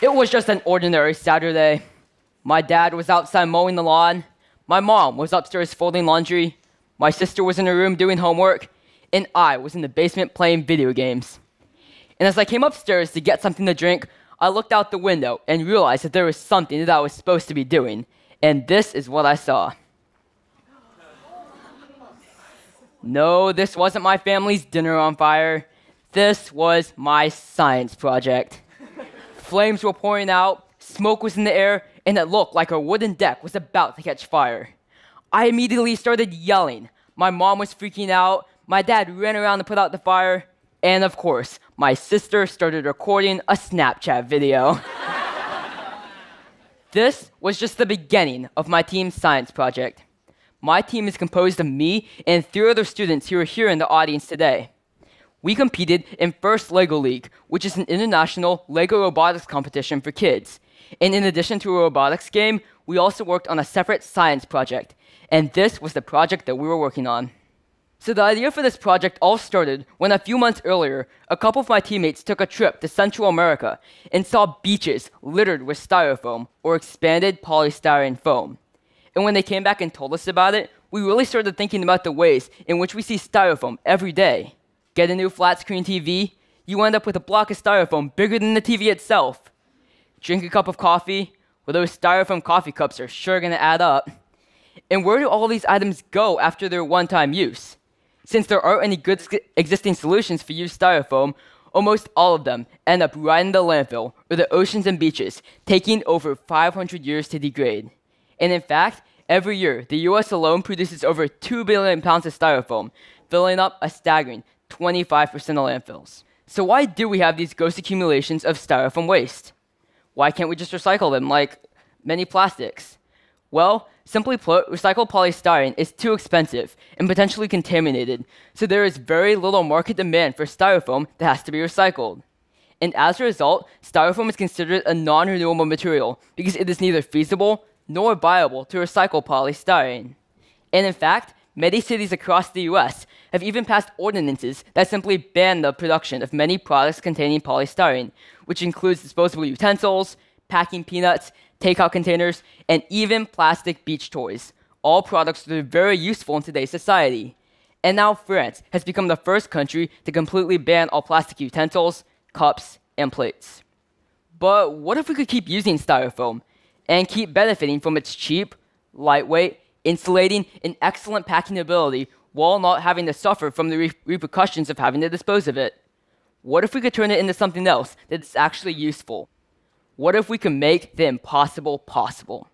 It was just an ordinary Saturday. My dad was outside mowing the lawn. My mom was upstairs folding laundry. My sister was in her room doing homework. And I was in the basement playing video games. And as I came upstairs to get something to drink, I looked out the window and realized that there was something that I was supposed to be doing. And this is what I saw. No, this wasn't my family's dinner on fire. This was my science project. Flames were pouring out, smoke was in the air, and it looked like our wooden deck was about to catch fire. I immediately started yelling. My mom was freaking out, my dad ran around to put out the fire, and of course, my sister started recording a Snapchat video. this was just the beginning of my team's science project. My team is composed of me and three other students who are here in the audience today. We competed in First LEGO League, which is an international LEGO robotics competition for kids. And in addition to a robotics game, we also worked on a separate science project. And this was the project that we were working on. So the idea for this project all started when a few months earlier, a couple of my teammates took a trip to Central America and saw beaches littered with styrofoam or expanded polystyrene foam. And when they came back and told us about it, we really started thinking about the ways in which we see styrofoam every day. Get a new flat screen TV, you end up with a block of styrofoam bigger than the TV itself. Drink a cup of coffee, well, those styrofoam coffee cups are sure gonna add up. And where do all these items go after their one time use? Since there aren't any good existing solutions for used styrofoam, almost all of them end up right in the landfill or the oceans and beaches, taking over 500 years to degrade. And in fact, every year, the US alone produces over 2 billion pounds of styrofoam, filling up a staggering 25% of landfills. So why do we have these ghost accumulations of styrofoam waste? Why can't we just recycle them like many plastics? Well, simply put, recycled polystyrene is too expensive and potentially contaminated, so there is very little market demand for styrofoam that has to be recycled. And as a result, styrofoam is considered a non renewable material because it is neither feasible nor viable to recycle polystyrene. And in fact, many cities across the US have even passed ordinances that simply ban the production of many products containing polystyrene, which includes disposable utensils, packing peanuts, takeout containers, and even plastic beach toys. All products that are very useful in today's society. And now France has become the first country to completely ban all plastic utensils, cups, and plates. But what if we could keep using styrofoam and keep benefiting from its cheap, lightweight, insulating, and excellent packing ability while not having to suffer from the re- repercussions of having to dispose of it? What if we could turn it into something else that's actually useful? What if we could make the impossible possible?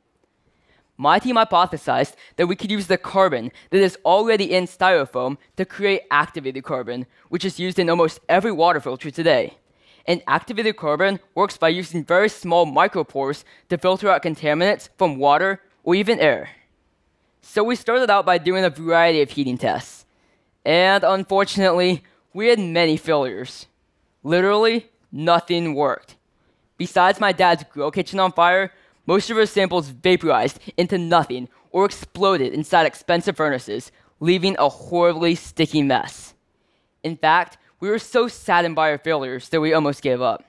My team hypothesized that we could use the carbon that is already in styrofoam to create activated carbon, which is used in almost every water filter today. And activated carbon works by using very small micropores to filter out contaminants from water or even air. So we started out by doing a variety of heating tests. And unfortunately, we had many failures. Literally, nothing worked. Besides my dad's grill kitchen on fire, most of our samples vaporized into nothing or exploded inside expensive furnaces, leaving a horribly sticky mess. In fact, we were so saddened by our failures that we almost gave up.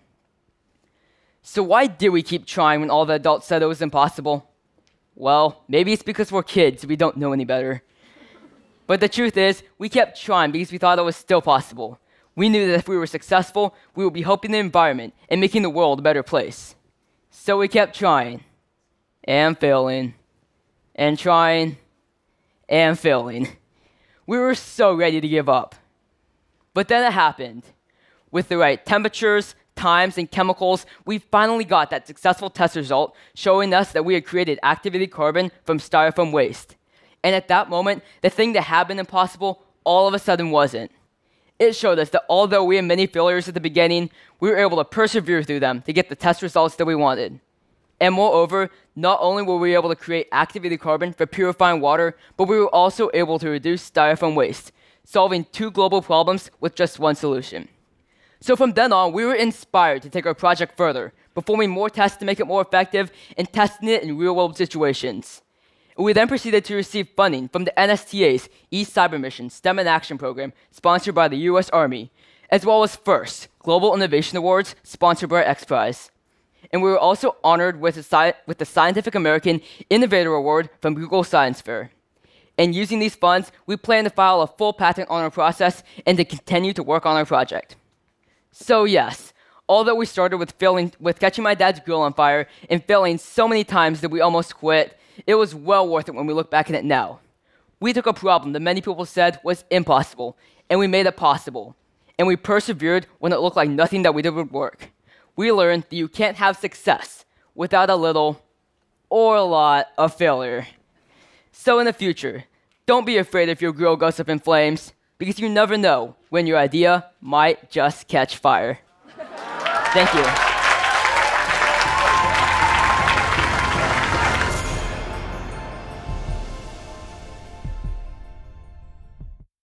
So, why did we keep trying when all the adults said it was impossible? Well, maybe it's because we're kids, we don't know any better. But the truth is, we kept trying because we thought it was still possible. We knew that if we were successful, we would be helping the environment and making the world a better place. So we kept trying and failing and trying and failing. We were so ready to give up. But then it happened. With the right temperatures, times, and chemicals, we finally got that successful test result showing us that we had created activated carbon from styrofoam waste. And at that moment, the thing that had been impossible all of a sudden wasn't. It showed us that although we had many failures at the beginning, we were able to persevere through them to get the test results that we wanted. And moreover, not only were we able to create activated carbon for purifying water, but we were also able to reduce styrofoam waste, solving two global problems with just one solution. So from then on, we were inspired to take our project further, performing more tests to make it more effective and testing it in real world situations. We then proceeded to receive funding from the NSTA's eCYBERMISSION STEM in Action program, sponsored by the US Army, as well as FIRST, Global Innovation Awards, sponsored by X Prize. and we were also honored with, sci- with the Scientific American Innovator Award from Google Science Fair. And using these funds, we plan to file a full patent on our process and to continue to work on our project. So, yes, although we started with, failing, with catching my dad's grill on fire and failing so many times that we almost quit, it was well worth it when we look back at it now. We took a problem that many people said was impossible, and we made it possible. And we persevered when it looked like nothing that we did would work. We learned that you can't have success without a little or a lot of failure. So, in the future, don't be afraid if your grill goes up in flames, because you never know when your idea might just catch fire. Thank you.